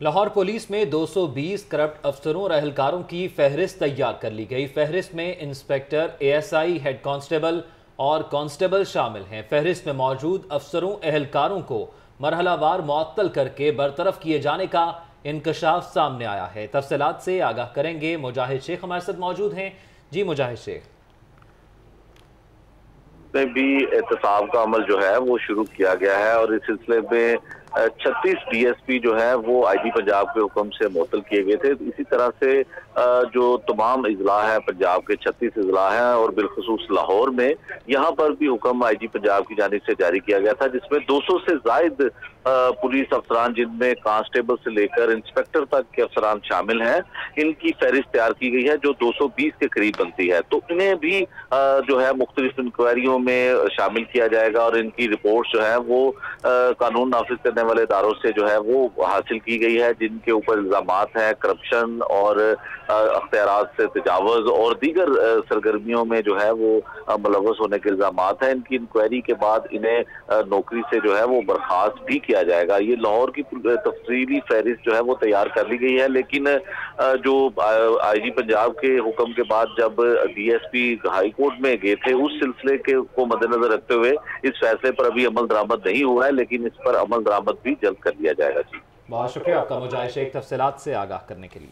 Lahore police میں دو سو بیس corrupt افسروں اور اہلکاروں کی فہرست تیار کر لی گئی۔ فہرست میں inspector, A S I head constable اور کانسٹیبل شامل ہیں۔ فہرست میں موجود افسروں، اہلکاروں کو مرحلہ وار معطل کر کے برطرف کیے جانے کا انکشاف سامنے آیا ہے۔ تفصیلات سے آگاہ کریں گے مجاہد شیخ۔ ہمارے ساتھ موجود ہیں۔ جی مجاہد شیخ۔ بھی احتساب کا عمل جو ہے وہ شروع کیا گیا ہے اور اس سلسلے میں چھتیس ڈی ایس پی جو ہے وہ آئی جی پنجاب کے حکم سے معطل کیے گئے تھے۔ اسی طرح سے جو تمام اضلاع ہیں، پنجاب کے چھتیس اضلاع ہیں اور بالخصوص لاہور میں، یہاں پر بھی حکم آئی جی پنجاب کی جانب سے جاری کیا گیا تھا، جس میں دو سو سے زائد پولیس افسران جن میں کانسٹیبل سے لے کر انسپیکٹر تک کے افسران شامل ہیں، ان کی فہرست تیار کی گئی ہے، جو دو سو بیس کے قریب بنتی ہے۔ تو انہیں بھی جو ہے، مختلف انکوائریوں میں شامل کیا جائے گا اور ان کی رپورٹس جو ہے وہ قانون نافذ کرنے والے اداروں سے جو ہے وہ حاصل کی گئی ہے، جن کے اوپر الزامات ہیں کرپشن اور اختیارات سے تجاوز اور دیگر سرگرمیوں میں جو ہے وہ ملوث ہونے کے الزامات ہیں۔ ان کی انکوائری کے بعد انہیں نوکری سے جو ہے وہ برخاست بھی کیا جائے گا۔ یہ لاہور کی تفصیلی فہرست جو ہے وہ تیار کر لی گئی ہے، لیکن جو آئی جی پنجاب کے حکم کے بعد جب D S P high court میں گئے تھے، اس سلسلے کے کو مد نظر رکھتے ہوئے اس فیصلے پر ابھی عمل درامد نہیں ہوا ہے، لیکن اس پر عمل درامد بھی جلد کر لیا جائے گا جی۔ بہت شکریہ، آپ کا مجاہد شیخ تفصیلات سے آگاہ کرنے کے لیے۔